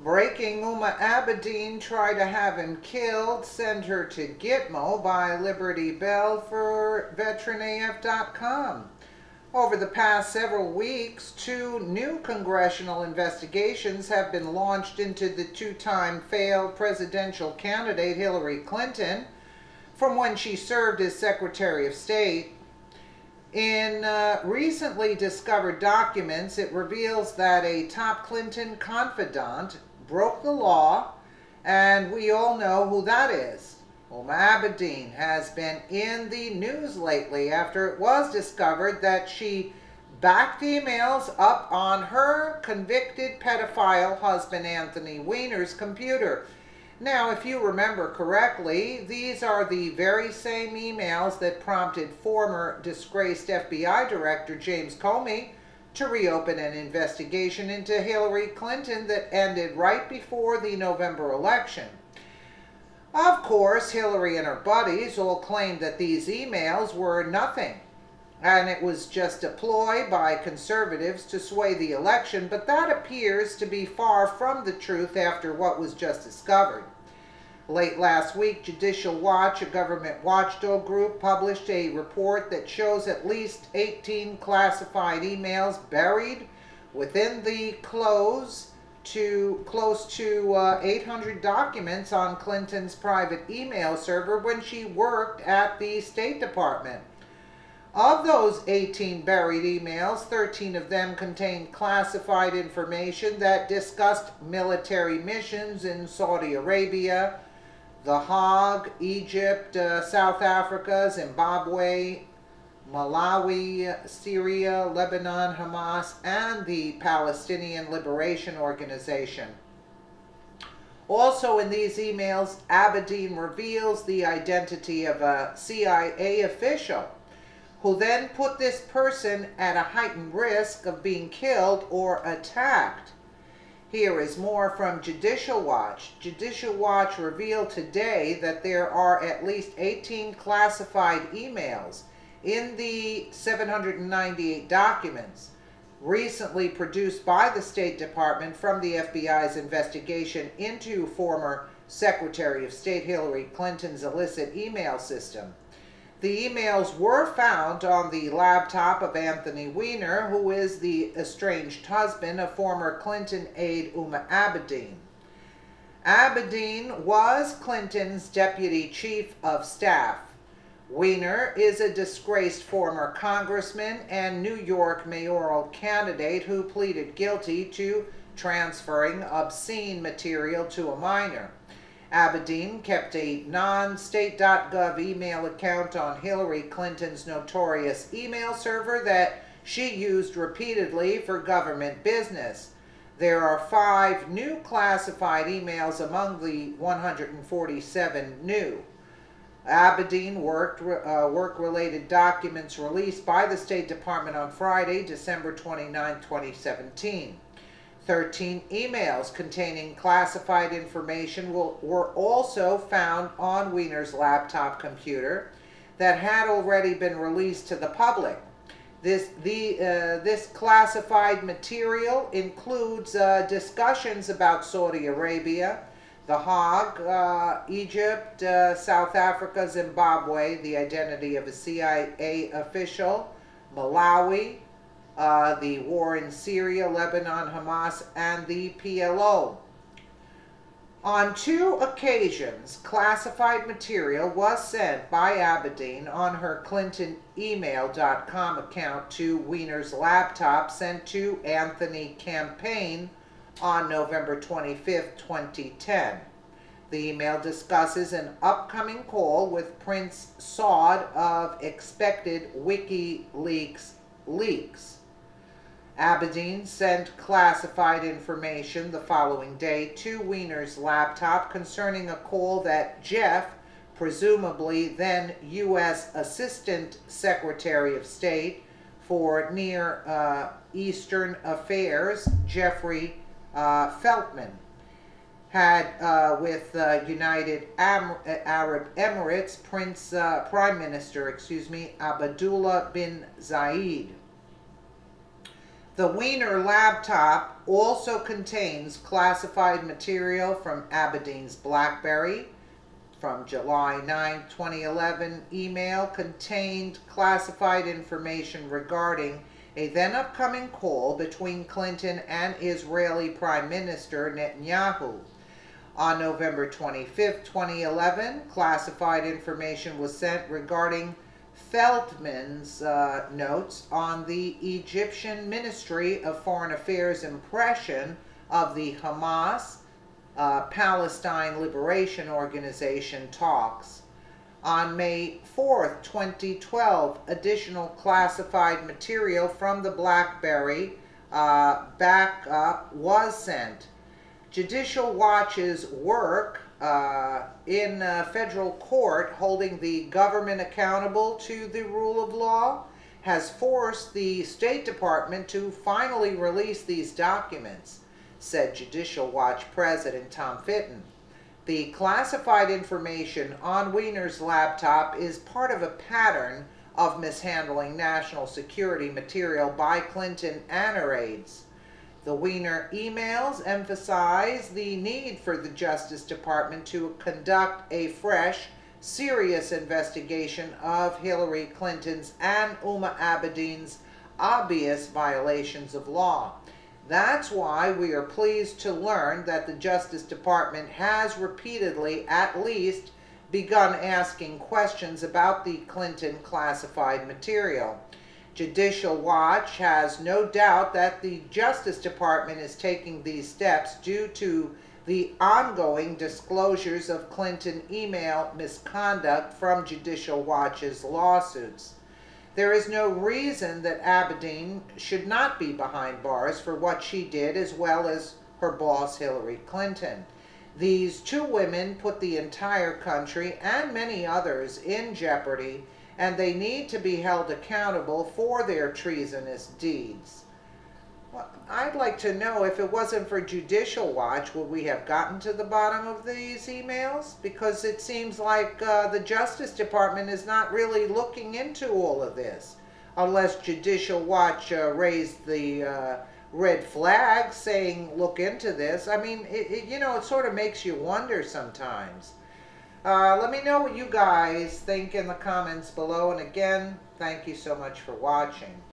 Breaking Huma Abedin tried to have him killed, send her to Gitmo by Liberty Bell for VeteranAF.com. Over the past several weeks, two new congressional investigations have been launched into the two time failed presidential candidate Hillary Clinton from when she served as Secretary of State. In uh, recently discovered documents, it reveals that a top Clinton confidant broke the law, and we all know who that is. Huma Abedin has been in the news lately after it was discovered that she backed emails up on her convicted pedophile husband Anthony Weiner's computer. Now, if you remember correctly, these are the very same emails that prompted former disgraced FBI Director James Comey to reopen an investigation into Hillary Clinton that ended right before the November election. Of course, Hillary and her buddies all claimed that these emails were nothing and it was just a ploy by conservatives to sway the election, but that appears to be far from the truth after what was just discovered. Late last week, Judicial Watch, a government watchdog group, published a report that shows at least 18 classified emails buried within the close to close to uh, 800 documents on Clinton's private email server when she worked at the State Department. Of those 18 buried emails, 13 of them contained classified information that discussed military missions in Saudi Arabia, the Hague, Egypt, uh, South Africa, Zimbabwe, Malawi, Syria, Lebanon, Hamas, and the Palestinian Liberation Organization. Also in these emails, Abedin reveals the identity of a CIA official who then put this person at a heightened risk of being killed or attacked. Here is more from Judicial Watch. Judicial Watch revealed today that there are at least 18 classified emails in the 798 documents recently produced by the State Department from the FBI's investigation into former Secretary of State Hillary Clinton's illicit email system. The emails were found on the laptop of Anthony Weiner, who is the estranged husband of former Clinton aide Huma Abedin. Abedin was Clinton's deputy chief of staff. Weiner is a disgraced former congressman and New York mayoral candidate who pleaded guilty to transferring obscene material to a minor. Abedin kept a non-state.gov email account on Hillary Clinton's notorious email server that she used repeatedly for government business. There are five new classified emails among the 147 new. Abedin worked uh, work-related documents released by the State Department on Friday, December 29, 2017. 13 emails containing classified information will, were also found on Weiner's laptop computer that had already been released to the public. This, the, uh, this classified material includes uh, discussions about Saudi Arabia, The Hague, uh, Egypt, uh, South Africa, Zimbabwe, the identity of a CIA official, Malawi, uh, the war in Syria, Lebanon, Hamas, and the PLO. On two occasions, classified material was sent by Abedin on her ClintonEmail.com account to Weiner's laptop sent to Anthony Campaign on November 25, 2010. The email discusses an upcoming call with Prince Saud of expected WikiLeaks leaks. Abedin sent classified information the following day to Weiner's laptop concerning a call that Jeff, presumably then U.S. Assistant Secretary of State for Near uh, Eastern Affairs, Jeffrey uh, Feltman, had uh, with uh, United Am Arab Emirates Prince uh, Prime Minister, excuse me, Abdullah bin Zayed. The Weiner laptop also contains classified material from Abedin's BlackBerry. From July 9, 2011, email contained classified information regarding a then upcoming call between Clinton and Israeli Prime Minister Netanyahu. On November 25, 2011, classified information was sent regarding Feltman's uh, notes on the Egyptian Ministry of Foreign Affairs impression of the Hamas uh, Palestine Liberation Organization talks. On May 4, 2012, additional classified material from the BlackBerry uh, backup was sent. Judicial Watch's work uh, in uh, federal court holding the government accountable to the rule of law has forced the State Department to finally release these documents, said Judicial Watch President Tom Fitton. The classified information on Weiner's laptop is part of a pattern of mishandling national security material by Clinton and her aides. The Weiner emails emphasize the need for the Justice Department to conduct a fresh, serious investigation of Hillary Clinton's and Huma Abedin's obvious violations of law. That's why we are pleased to learn that the Justice Department has repeatedly, at least, begun asking questions about the Clinton classified material. Judicial Watch has no doubt that the Justice Department is taking these steps due to the ongoing disclosures of Clinton email misconduct from Judicial Watch's lawsuits. There is no reason that Abedin should not be behind bars for what she did as well as her boss Hillary Clinton. These two women put the entire country and many others in jeopardy and they need to be held accountable for their treasonous deeds. Well, I'd like to know if it wasn't for Judicial Watch, would we have gotten to the bottom of these emails? Because it seems like uh, the Justice Department is not really looking into all of this, unless Judicial Watch uh, raised the uh, red flag saying, look into this. I mean, it, it, you know, it sort of makes you wonder sometimes. Uh, let me know what you guys think in the comments below. And again, thank you so much for watching.